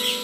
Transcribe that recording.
you